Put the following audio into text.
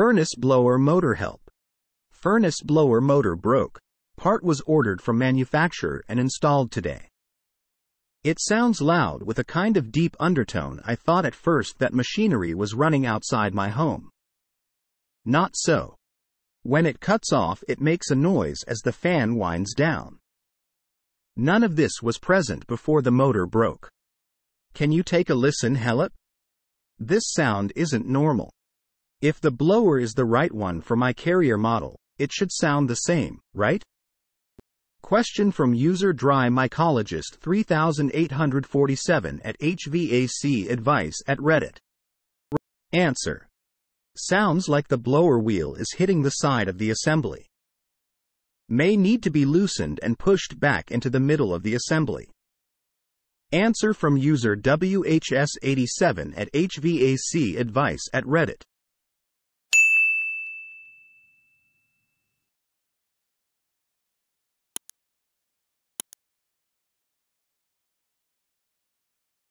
Furnace blower motor help. Furnace blower motor broke. Part was ordered from manufacturer and installed today. It sounds loud with a kind of deep undertone. I thought at first that machinery was running outside my home. Not so. When it cuts off, it makes a noise as the fan winds down. None of this was present before the motor broke. Can you take a listen, Helip? This sound isn't normal. If the blower is the right one for my carrier model, it should sound the same, right? Question from user Dry Mycologist 3847 at HVAC Advice at Reddit. Answer. Sounds like the blower wheel is hitting the side of the assembly. May need to be loosened and pushed back into the middle of the assembly. Answer from user WHS87 at HVAC Advice at Reddit.